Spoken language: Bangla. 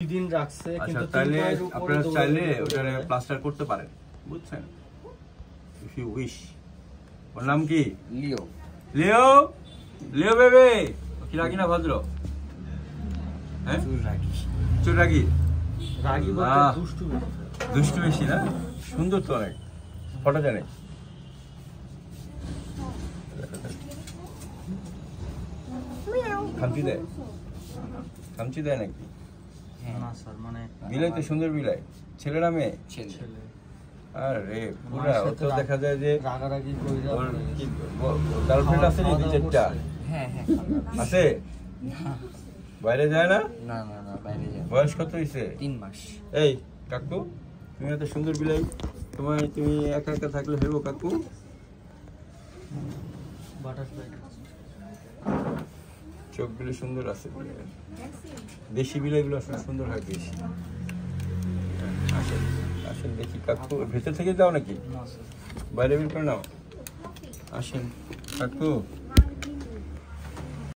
দিন রাখছে আচ্ছা কিন্তু তাহলে আপনারা চাইলে করে ওটা বেড়ায়। প্লাস্টার করতে পারেন বুঝছেন? ইফ ইউ উইশ ওর নাম কি? লিও। লিও? লিও বেবে! কি রাগি না ভদ্র? হ্যাঁ? চোর রাগি। বলতে দুষ্টু বেশি। দুষ্টু বেশি না? সুন্দর তো অনেক। ফটো জানে খামচি দেয় খামচি দেয় নাকি? না স্যার মানে বিলাই তো সুন্দর বিলাই। ছেলে না মেয়ে? ছেলে। আরে পুরা ও তো দেখা যায় যে রাগারাগি কইরা। গার্লফ্রেন্ড আছে নি চারটা হ্যাঁ হ্যাঁ আছে? বাইরে যায় না? না না না বাইরে যাও বয়স কত হয়েছে তিন মাস। এই কাকু তুমি এত সুন্দর বিলাই। তোমার তুমি একা একা থাকলে হইব কাকু? বাটারফ্লাই। চোখগুলো সুন্দর আছে। দেশি বিলাইগুলো আসলে সুন্দর হয় বেশি। আসেন আসেন দেখি কাকু ভেতর থেকে যাও নাকি? বাইরে বের করে নাও। আসেন কাকু।